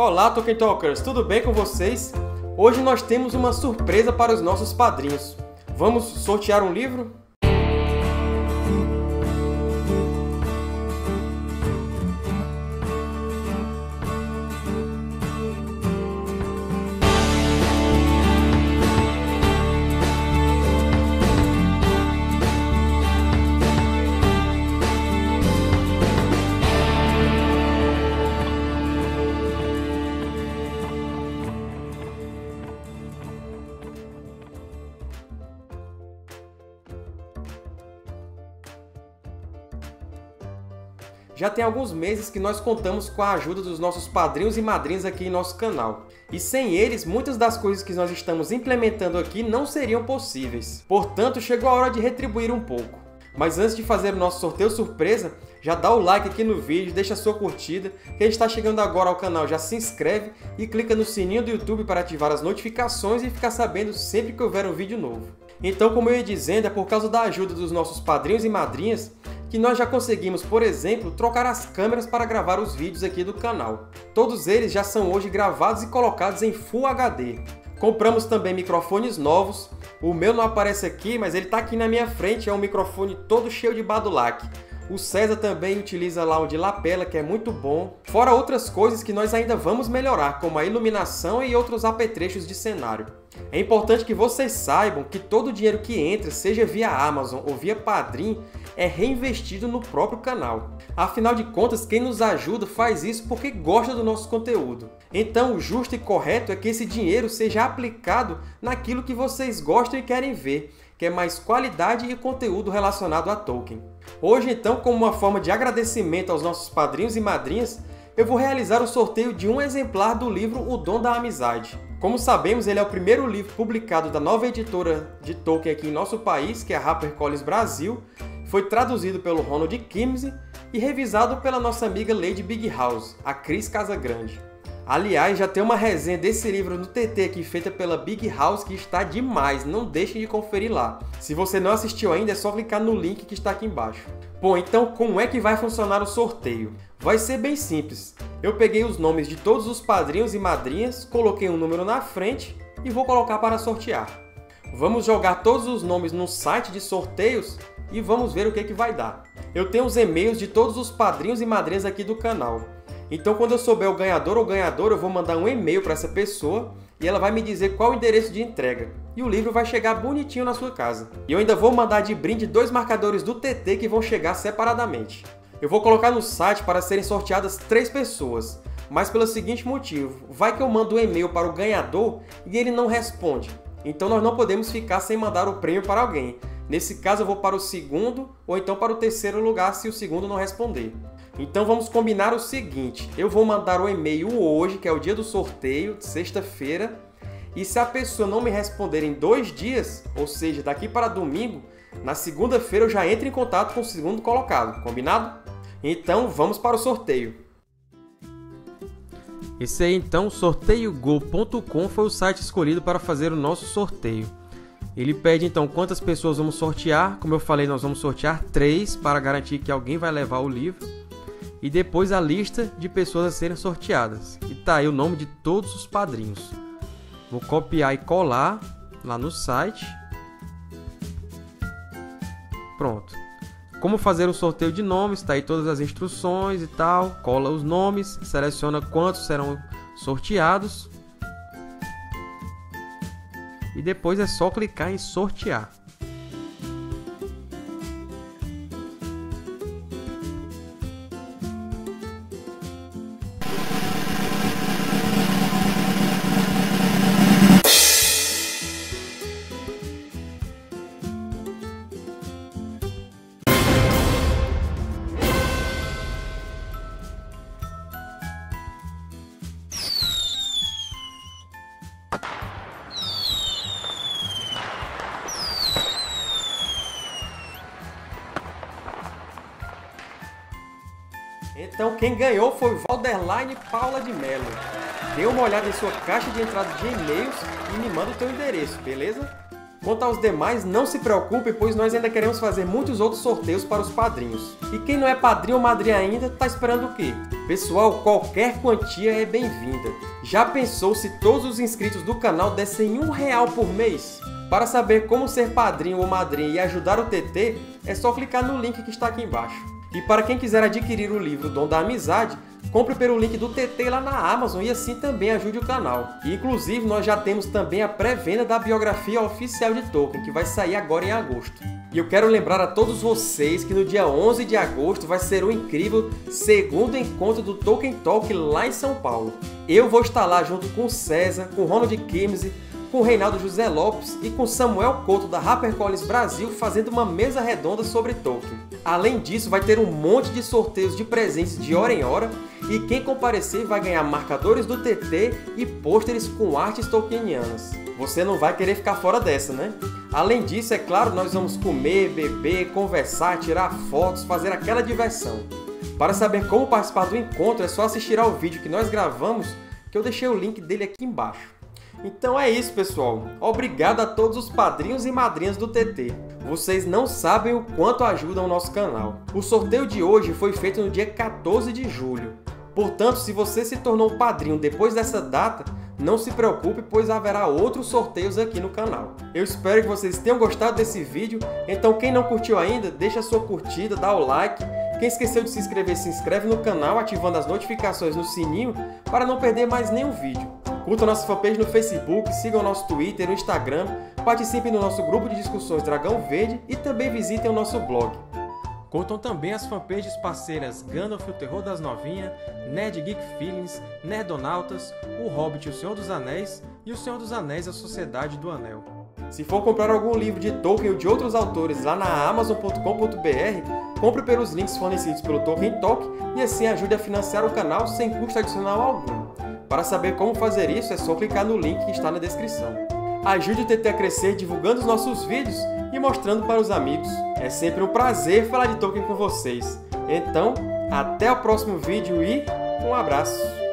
Olá, Tolkien Talkers! Tudo bem com vocês? Hoje nós temos uma surpresa para os nossos padrinhos. Vamos sortear um livro? Já tem alguns meses que nós contamos com a ajuda dos nossos padrinhos e madrinhas aqui em nosso canal. E sem eles, muitas das coisas que nós estamos implementando aqui não seriam possíveis. Portanto, chegou a hora de retribuir um pouco. Mas antes de fazer o nosso sorteio surpresa, já dá o like aqui no vídeo, deixa a sua curtida. Quem está chegando agora ao canal já se inscreve e clica no sininho do YouTube para ativar as notificações e ficar sabendo sempre que houver um vídeo novo. Então, como eu ia dizendo, é por causa da ajuda dos nossos padrinhos e madrinhas que nós já conseguimos, por exemplo, trocar as câmeras para gravar os vídeos aqui do canal. Todos eles já são hoje gravados e colocados em Full HD. Compramos também microfones novos. O meu não aparece aqui, mas ele está aqui na minha frente, é um microfone todo cheio de badulac. O César também utiliza lá o de lapela, que é muito bom. Fora outras coisas que nós ainda vamos melhorar, como a iluminação e outros apetrechos de cenário. É importante que vocês saibam que todo o dinheiro que entra, seja via Amazon ou via Padrim, é reinvestido no próprio canal. Afinal de contas, quem nos ajuda faz isso porque gosta do nosso conteúdo. Então, o justo e correto é que esse dinheiro seja aplicado naquilo que vocês gostam e querem ver, que é mais qualidade e conteúdo relacionado a Tolkien. Hoje, então, como uma forma de agradecimento aos nossos padrinhos e madrinhas, eu vou realizar o sorteio de um exemplar do livro O Dom da Amizade. Como sabemos, ele é o primeiro livro publicado da nova editora de Tolkien aqui em nosso país, que é a HarperCollins Brasil, foi traduzido pelo Ronald Kimsey e revisado pela nossa amiga Lady Big House, a Cris Casagrande. Aliás, já tem uma resenha desse livro no TT aqui feita pela Big House que está demais, não deixem de conferir lá. Se você não assistiu ainda, é só clicar no link que está aqui embaixo. Bom, então como é que vai funcionar o sorteio? Vai ser bem simples. Eu peguei os nomes de todos os padrinhos e madrinhas, coloquei um número na frente e vou colocar para sortear. Vamos jogar todos os nomes no site de sorteios e vamos ver o que, que vai dar. Eu tenho os e-mails de todos os padrinhos e madrinhas aqui do canal. Então, quando eu souber o ganhador ou ganhadora, eu vou mandar um e-mail para essa pessoa e ela vai me dizer qual o endereço de entrega. E o livro vai chegar bonitinho na sua casa. E eu ainda vou mandar de brinde dois marcadores do TT que vão chegar separadamente. Eu vou colocar no site para serem sorteadas três pessoas, mas pelo seguinte motivo: vai que eu mando um e-mail para o ganhador e ele não responde. Então nós não podemos ficar sem mandar o prêmio para alguém. Nesse caso, eu vou para o segundo ou então para o terceiro lugar se o segundo não responder. Então vamos combinar o seguinte: eu vou mandar o e-mail hoje, que é o dia do sorteio, sexta-feira, e se a pessoa não me responder em dois dias, ou seja, daqui para domingo, na segunda-feira eu já entro em contato com o segundo colocado, combinado? Então vamos para o sorteio. Esse aí então, sorteiogol.com foi o site escolhido para fazer o nosso sorteio. Ele pede então quantas pessoas vamos sortear. Como eu falei, nós vamos sortear três para garantir que alguém vai levar o livro. E depois a lista de pessoas a serem sorteadas. E tá aí o nome de todos os padrinhos. Vou copiar e colar lá no site. Pronto. Como fazer o sorteio de nomes, tá aí todas as instruções e tal. Cola os nomes, seleciona quantos serão sorteados e depois é só clicar em sortear. Então quem ganhou foi Valderline Paula de Mello. Dê uma olhada em sua caixa de entrada de e-mails e me manda o teu endereço, beleza? Quanto aos demais, não se preocupe, pois nós ainda queremos fazer muitos outros sorteios para os padrinhos. E quem não é padrinho ou madrinha ainda, tá esperando o quê? Pessoal, qualquer quantia é bem-vinda. Já pensou se todos os inscritos do canal dessem um real por mês? Para saber como ser padrinho ou madrinha e ajudar o TT, é só clicar no link que está aqui embaixo. E para quem quiser adquirir o livro Dom da Amizade, compre pelo link do TT lá na Amazon e assim também ajude o canal. E, inclusive, nós já temos também a pré-venda da biografia oficial de Tolkien, que vai sair agora em agosto. E eu quero lembrar a todos vocês que no dia 11 de agosto vai ser o incrível segundo encontro do Tolkien Talk lá em São Paulo. Eu vou estar lá junto com César, com Ronald Kimsey, com Reinaldo José Lopes e com Samuel Couto da HarperCollins Brasil fazendo uma mesa redonda sobre Tolkien. Além disso, vai ter um monte de sorteios de presentes de hora em hora e quem comparecer vai ganhar marcadores do TT e pôsteres com artes tolkienianas. Você não vai querer ficar fora dessa, né? Além disso, é claro, nós vamos comer, beber, conversar, tirar fotos, fazer aquela diversão. Para saber como participar do encontro, é só assistir ao vídeo que nós gravamos, que eu deixei o link dele aqui embaixo. Então é isso, pessoal. Obrigado a todos os padrinhos e madrinhas do TT. Vocês não sabem o quanto ajudam o nosso canal. O sorteio de hoje foi feito no dia 14 de julho. Portanto, se você se tornou padrinho depois dessa data, não se preocupe, pois haverá outros sorteios aqui no canal. Eu espero que vocês tenham gostado desse vídeo, então quem não curtiu ainda, deixa sua curtida, dá o like. Quem esqueceu de se inscrever, se inscreve no canal, ativando as notificações no sininho para não perder mais nenhum vídeo. Curta nossa fanpage no Facebook, siga o nosso Twitter e no Instagram, participe no nosso grupo de discussões Dragão Verde e também visitem o nosso blog. Curtam também as fanpages parceiras Gandalf o Terror das Novinhas, Nerd Geek Feelings, Nerdonautas, O Hobbit e o Senhor dos Anéis e O Senhor dos Anéis a Sociedade do Anel. Se for comprar algum livro de Tolkien ou de outros autores lá na Amazon.com.br, compre pelos links fornecidos pelo Tolkien Talk e assim ajude a financiar o canal sem custo adicional algum. Para saber como fazer isso, é só clicar no link que está na descrição. Ajude o TT a crescer divulgando os nossos vídeos e mostrando para os amigos. É sempre um prazer falar de Tolkien com vocês. Então, até o próximo vídeo e um abraço!